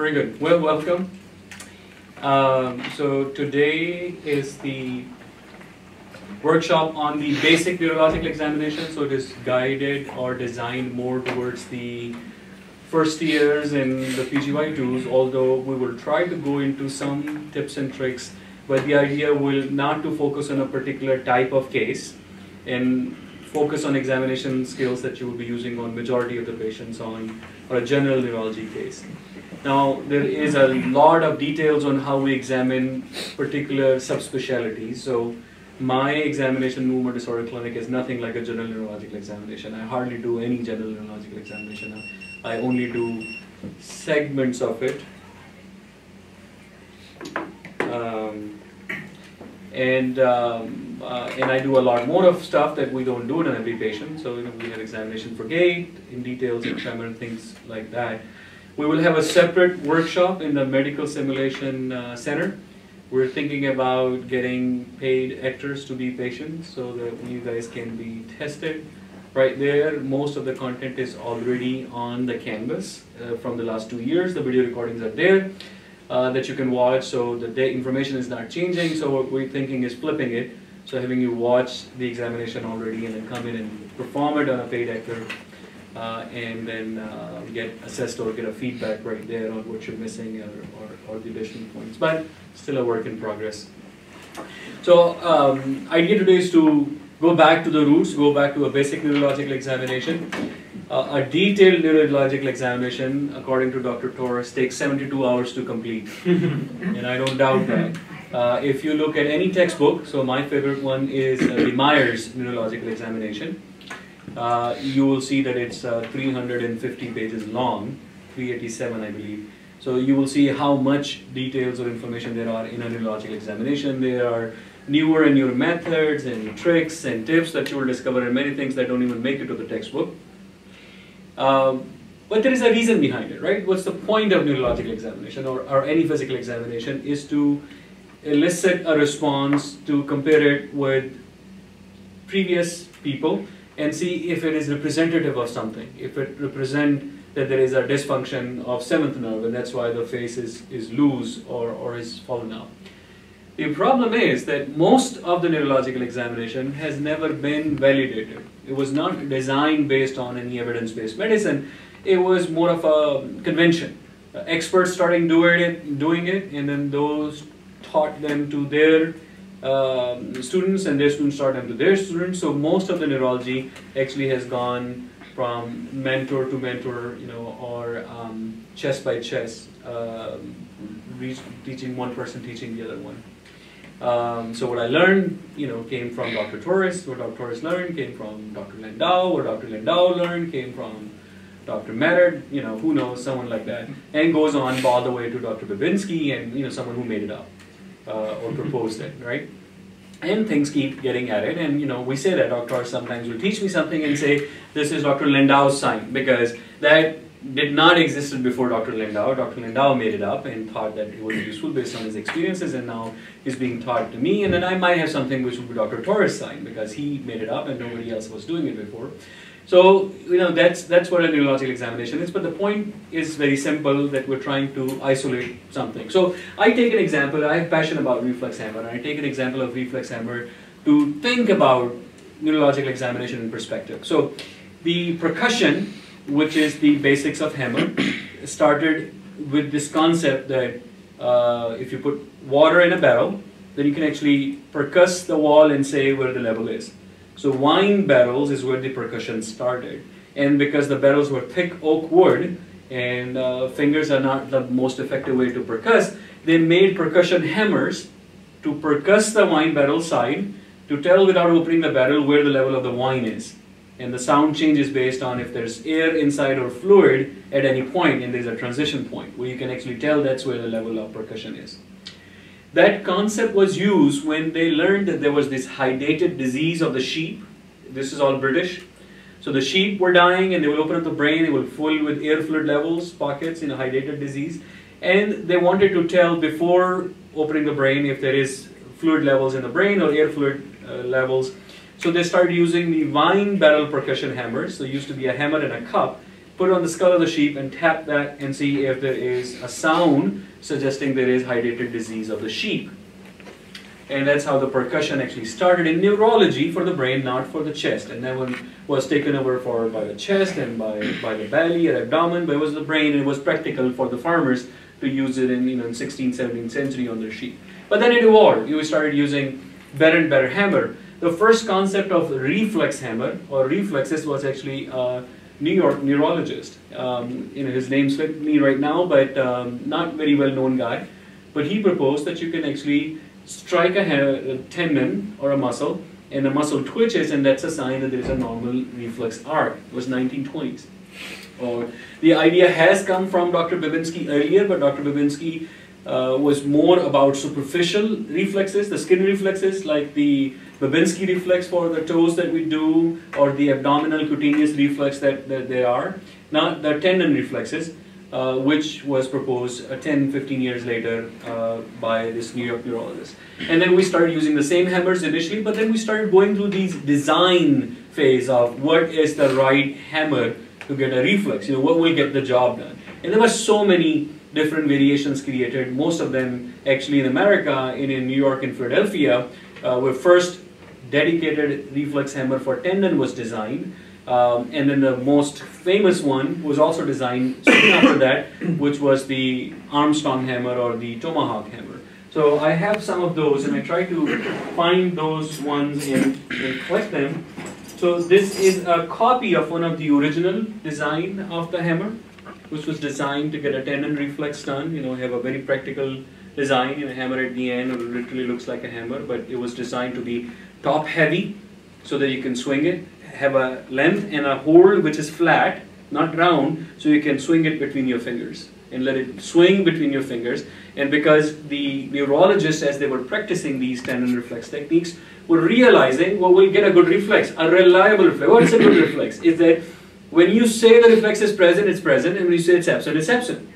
very good. Well, welcome. Um, so today is the workshop on the basic neurological examination. So it is guided or designed more towards the first years in the PGY2s, although we will try to go into some tips and tricks, but the idea will not to focus on a particular type of case and focus on examination skills that you will be using on majority of the patients on or a general neurology case. Now, there is a lot of details on how we examine particular subspecialties. So, my examination movement disorder clinic is nothing like a general neurological examination. I hardly do any general neurological examination. I only do segments of it. Um, and um, uh, and I do a lot more of stuff that we don't do it on every patient. So you know, we have examination for gait in details, and things like that. We will have a separate workshop in the medical simulation uh, center. We're thinking about getting paid actors to be patients so that you guys can be tested. Right there, most of the content is already on the canvas uh, from the last two years. The video recordings are there uh, that you can watch, so the information is not changing. So what we're thinking is flipping it. So having you watch the examination already and then come in and perform it on a paid actor uh, and then uh, get assessed or get a feedback right there on what you're missing or, or, or, the additional points. But still a work in progress. So um, idea today is to go back to the roots, go back to a basic neurological examination. Uh, a detailed neurological examination, according to Dr. Torres, takes 72 hours to complete. and I don't doubt that. Uh, if you look at any textbook, so my favorite one is uh, the Myers neurological examination uh, you will see that it's uh, 350 pages long, 387 I believe. So you will see how much details or information there are in a neurological examination. There are newer and newer methods and tricks and tips that you will discover and many things that don't even make it to the textbook. Um, but there is a reason behind it, right? What's the point of neurological examination or, or any physical examination is to elicit a response to compare it with previous people and see if it is representative of something, if it represents that there is a dysfunction of seventh nerve and that's why the face is, is loose or, or is fallen out. The problem is that most of the neurological examination has never been validated. It was not designed based on any evidence-based medicine. It was more of a convention. Experts starting doing it, doing it, and then those taught them to their um, students and their students taught them to their students. So most of the neurology actually has gone from mentor to mentor, you know, or um, chess by chess, um, teaching one person, teaching the other one. Um, so what I learned, you know, came from Dr. Torres. What Dr. Torres learned came from Dr. Landau. What Dr. Landau learned came from Dr. Matter, you know, who knows, someone like that. And goes on all the way to Dr. Babinski and, you know, someone who made it up uh, or proposed it, right? And things keep getting added, and you know we say that doctors sometimes will teach me something and say this is Dr. Lindau's sign because that did not exist before Dr. Lindau. Dr. Lindau made it up and thought that it was useful based on his experiences, and now is being taught to me. And then I might have something which would be Dr. Torres' sign because he made it up and nobody else was doing it before. So, you know, that's, that's what a neurological examination is, but the point is very simple that we're trying to isolate something. So, I take an example, I have passion about reflex hammer, and I take an example of reflex hammer to think about neurological examination in perspective. So, the percussion, which is the basics of hammer, started with this concept that uh, if you put water in a barrel, then you can actually percuss the wall and say where the level is. So wine barrels is where the percussion started. And because the barrels were thick oak wood and uh, fingers are not the most effective way to percuss, they made percussion hammers to percuss the wine barrel side to tell without opening the barrel where the level of the wine is. And the sound change is based on if there's air inside or fluid at any point and there's a transition point where you can actually tell that's where the level of percussion is. That concept was used when they learned that there was this hydatid disease of the sheep. This is all British. So the sheep were dying and they will open up the brain, it will fill with air fluid levels, pockets in a hydatid disease. And they wanted to tell before opening the brain if there is fluid levels in the brain or air fluid uh, levels. So they started using the wine barrel percussion hammers. So it used to be a hammer and a cup put on the skull of the sheep and tap that and see if there is a sound suggesting there is hydatid disease of the sheep. And that's how the percussion actually started in neurology for the brain, not for the chest. And that one was taken over for by the chest and by, by the belly and abdomen, but it was the brain and it was practical for the farmers to use it in, you know, in 16th, 17th century on their sheep. But then it evolved. You started using better and better hammer. The first concept of reflex hammer or reflexes was actually a New York neurologist. Um, you know, his name slipped me right now, but um, not very well known guy. But he proposed that you can actually strike a, a tendon or a muscle and the muscle twitches and that's a sign that there is a normal reflex arc. It was 1920s. Or the idea has come from Dr. Babinski earlier, but Dr. Babinski uh, was more about superficial reflexes, the skin reflexes, like the Babinski reflex for the toes that we do, or the abdominal cutaneous reflex that, that they are, not the tendon reflexes, uh, which was proposed uh, 10, 15 years later uh, by this New York neurologist. And then we started using the same hammers initially, but then we started going through these design phase of what is the right hammer to get a reflex, you know, what will get the job done. And there were so many different variations created, most of them actually in America, in, in New York and Philadelphia, uh, where first dedicated reflex hammer for tendon was designed. Um, and then the most famous one was also designed soon after that, which was the Armstrong hammer or the Tomahawk hammer. So I have some of those and I try to find those ones and, and collect them. So this is a copy of one of the original design of the hammer which was designed to get a tendon reflex done. You know, have a very practical design. You know, hammer at the end, it literally looks like a hammer, but it was designed to be top heavy so that you can swing it. Have a length and a hole which is flat, not round, so you can swing it between your fingers and let it swing between your fingers. And because the neurologists, as they were practicing these tendon reflex techniques, were realizing, well, we'll get a good reflex, a reliable reflex. What is a good reflex? Is that when you say the reflex is present, it's present, and when you say it's absent, it's absent.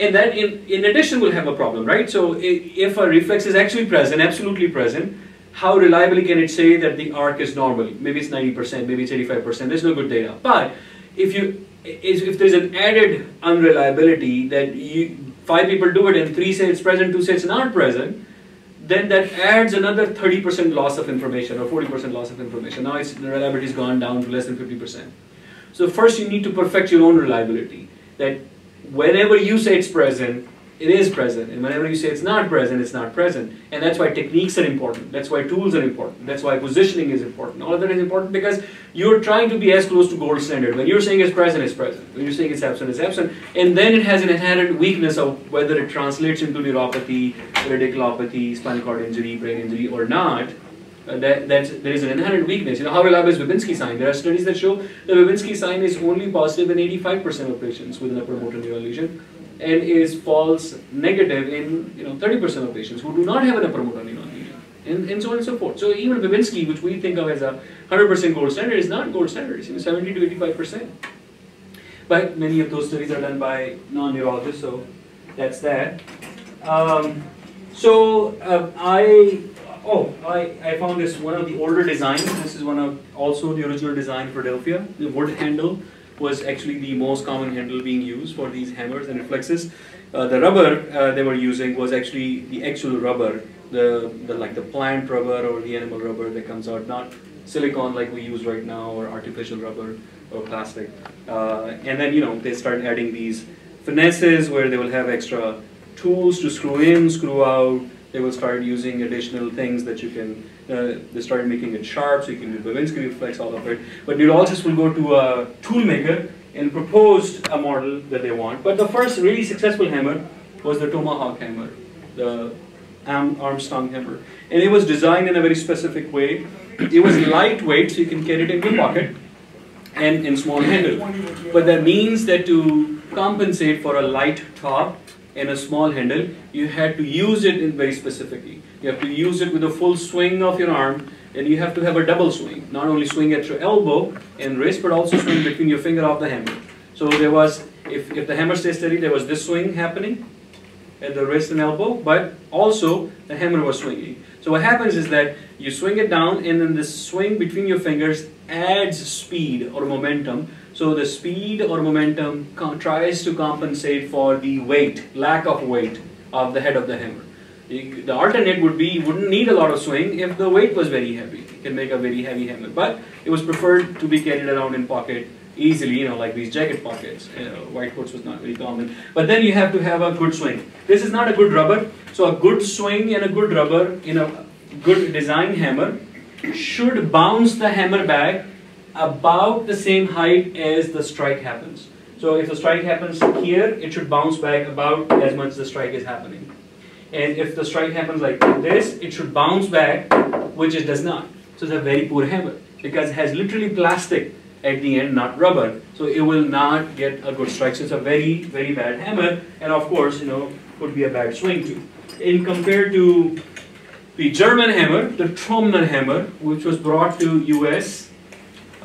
And that, in, in addition, will have a problem, right? So if a reflex is actually present, absolutely present, how reliably can it say that the arc is normal? Maybe it's 90%, maybe it's 85%, there's no good data. But if you if there's an added unreliability that you, five people do it and three say it's present, two say it's not present, then that adds another 30% loss of information or 40% loss of information. Now it's, the reliability has gone down to less than 50%. So first you need to perfect your own reliability. That whenever you say it's present, it is present. And whenever you say it's not present, it's not present. And that's why techniques are important. That's why tools are important. That's why positioning is important. All of that is important because you're trying to be as close to gold standard. When you're saying it's present, it's present. When you're saying it's absent, it's absent. And then it has an inherent weakness of whether it translates into neuropathy, radiculopathy, spinal cord injury, brain injury, or not. Uh, that, that there is an inherent weakness. You know, how reliable is Babinski sign? There are studies that show the Babinski sign is only positive in 85% of patients with an upper motor neural lesion and is false negative in you know 30% of patients who do not have an upper motor neuron lesion, and, and so on and so forth. So even Babinski, which we think of as a 100% gold standard, is not gold standard. It's you know, 70 to 85%. But many of those studies are done by non-neurologists, so that's that. Um, so uh, I oh, I, I found this one of the older designs. This is one of also the original design for Philadelphia. The wood handle was actually the most common handle being used for these hammers and reflexes. Uh, the rubber uh, they were using was actually the actual rubber, the, the like the plant rubber or the animal rubber that comes out, not silicone like we use right now or artificial rubber or plastic. Uh, and then you know they start adding these finesses where they will have extra tools to screw in, screw out, they will start using additional things that you can, uh, they start making it sharp so you can do Babinski reflex, all of it. But neurologists will go to a tool maker and propose a model that they want. But the first really successful hammer was the Tomahawk hammer, the Armstrong hammer. And it was designed in a very specific way. It was lightweight, so you can carry it in your pocket and in small handle. But that means that to compensate for a light top, and a small handle, you had to use it in very specifically. You have to use it with a full swing of your arm, and you have to have a double swing. Not only swing at your elbow and wrist, but also swing between your finger of the hammer. So there was, if, if the hammer stays steady, there was this swing happening at the wrist and elbow, but also the hammer was swinging. So what happens is that you swing it down, and then the swing between your fingers adds speed or momentum So the speed or momentum tries to compensate for the weight, lack of weight of the head of the hammer. The alternate would be you wouldn't need a lot of swing if the weight was very heavy. You can make a very heavy hammer, but it was preferred to be carried around in pocket easily, you know, like these jacket pockets. You know, white coats was not very common. But then you have to have a good swing. This is not a good rubber, so a good swing and a good rubber in a good design hammer should bounce the hammer back about the same height as the strike happens. So if the strike happens here, it should bounce back about as much as the strike is happening. And if the strike happens like this, it should bounce back, which it does not. So it's a very poor hammer because it has literally plastic at the end, not rubber. So it will not get a good strike. So it's a very, very bad hammer. And of course, you know, could be a bad swing too. In compared to the German hammer, the Tromner hammer, which was brought to US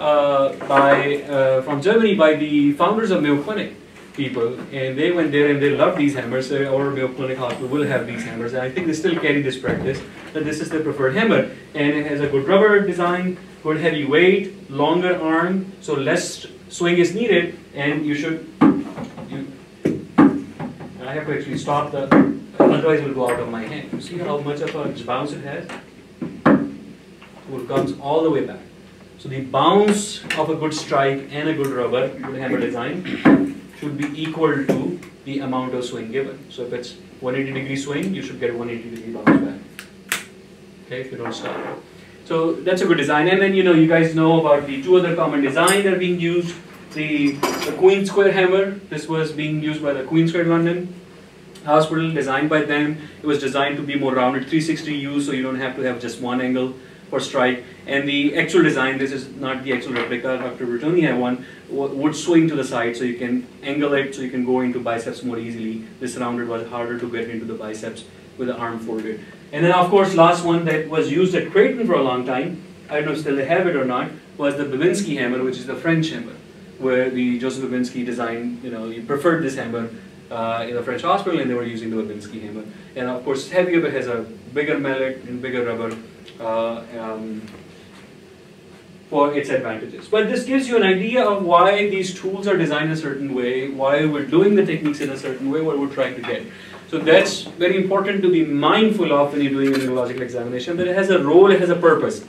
by, uh, from Germany by the founders of Mayo Clinic people, and they went there and they loved these hammers. So our Mayo Clinic Hospital will have these hammers, and I think they still carry this practice that this is their preferred hammer, and it has a good rubber design, good heavy weight, longer arm, so less swing is needed, and you should. You, I have to actually stop the, otherwise it will go out of my hand. You see how much of a bounce it has? It comes all the way back. So the bounce of a good strike and a good rubber, good hammer design, should be equal to the amount of swing given. So if it's 180 degree swing, you should get 180 degree bounce back. Okay, if you don't stop. So that's a good design. And then you know you guys know about the two other common designs that are being used. The, the Queen Square hammer, this was being used by the Queen Square London Hospital, designed by them. It was designed to be more rounded 360 use, so you don't have to have just one angle for strike. And the actual design, this is not the actual replica, Dr. Bertoni had one, would swing to the side so you can angle it so you can go into biceps more easily. This rounded was harder to get into the biceps with the arm folded. And then of course last one that was used at Creighton for a long time, I don't know if still they have it or not, was the Babinski hammer, which is the French hammer, where the Joseph Babinski designed, you know, he preferred this hammer uh, in the French hospital and they were using the Babinski hammer. And of course heavier but has a bigger mallet and bigger rubber um, for its advantages. But this gives you an idea of why these tools are designed a certain way, why we're doing the techniques in a certain way, what we're trying to get. So that's very important to be mindful of when you're doing a neurological examination, that it has a role, it has a purpose.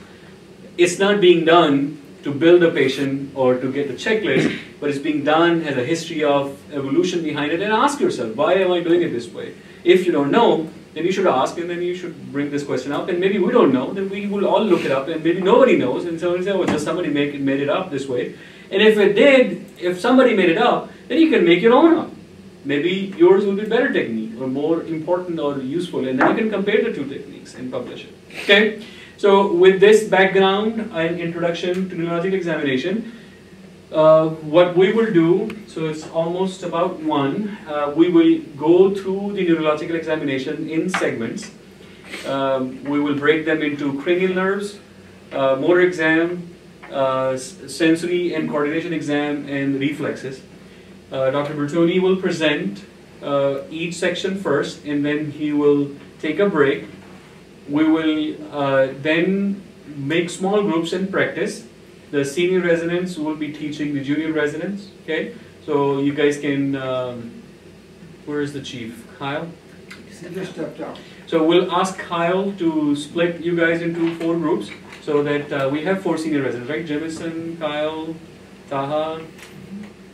It's not being done to build a patient or to get the checklist, but it's being done, has a history of evolution behind it, and ask yourself, why am I doing it this way? If you don't know, then you should ask, and then you should bring this question up, and maybe we don't know, then we will all look it up, and maybe nobody knows, and someone say, oh, just somebody make it, made it up this way. And if it did, if somebody made it up, then you can make your own up maybe yours will be better technique or more important or useful and then you can compare the two techniques and publish it. Okay, so with this background and introduction to neurological examination, uh, what we will do, so it's almost about one, uh, we will go through the neurological examination in segments. Um, we will break them into cranial nerves, uh, motor exam, uh, sensory and coordination exam, and reflexes. Uh, Dr. Bertoni will present each section first and then he will take a break. We will then make small groups and practice. The senior residents will be teaching the junior residents, okay? So you guys can, um, where is the chief? Kyle? He just stepped out. So we'll ask Kyle to split you guys into four groups so that uh, we have four senior residents, right? Jemison, Kyle, Taha,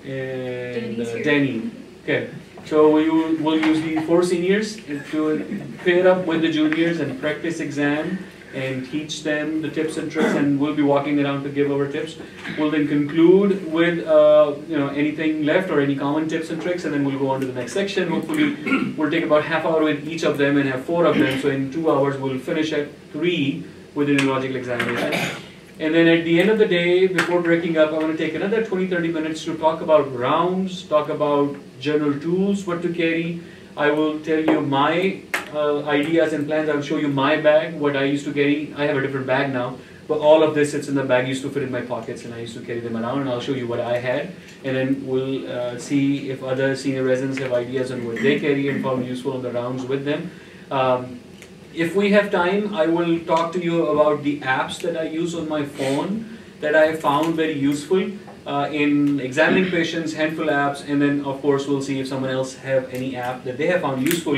and uh, Danny. Okay, so we will we'll use the four seniors to pair up with the juniors and practice exam and teach them the tips and tricks and we'll be walking around to give our tips. We'll then conclude with uh, you know anything left or any common tips and tricks and then we'll go on to the next section. Hopefully we'll take about half hour with each of them and have four of them so in two hours we'll finish at three with the neurological examination. And then at the end of the day, before breaking up, I want to take another 20-30 minutes to talk about rounds, talk about general tools, what to carry. I will tell you my uh, ideas and plans. I'll show you my bag, what I used to carry. I have a different bag now, but all of this sits in the bag. used to fit in my pockets, and I used to carry them around. And I'll show you what I had, and then we'll uh, see if other senior residents have ideas on what they carry and found useful on the rounds with them. Um, if we have time, I will talk to you about the apps that I use on my phone that I found very useful. Uh, in examining patients, handful apps, and then of course we'll see if someone else have any app that they have found useful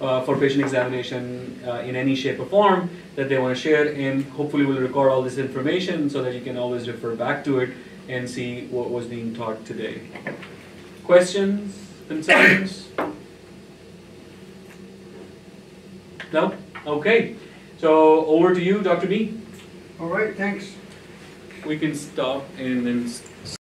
uh, for patient examination uh, in any shape or form that they want to share, and hopefully we'll record all this information so that you can always refer back to it and see what was being taught today. Questions, concerns? No? Okay. So over to you, Dr. B. All right, thanks. We can stop and then